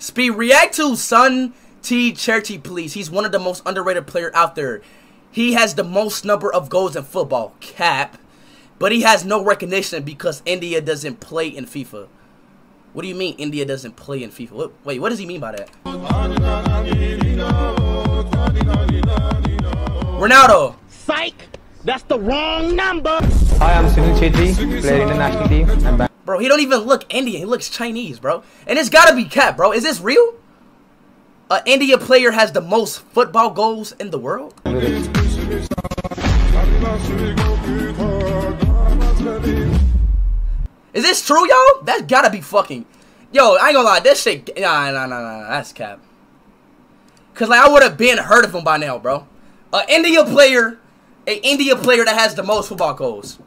Speed, react to Sun T Cherty, please. He's one of the most underrated player out there. He has the most number of goals in football, cap. But he has no recognition because India doesn't play in FIFA. What do you mean India doesn't play in FIFA? What, wait, what does he mean by that? Ronaldo. Psych! That's the wrong number! Hi, I'm Sunil Chhetri, player in the national team. I'm back. Bro, he don't even look Indian. He looks Chinese, bro. And it's gotta be cap, bro. Is this real? An India player has the most football goals in the world? Is this true, yo? That's gotta be fucking... Yo, I ain't gonna lie. This shit... Nah, nah, nah, nah. That's cap. Because, like, I would have been heard of him by now, bro. An India player... An India player that has the most football goals.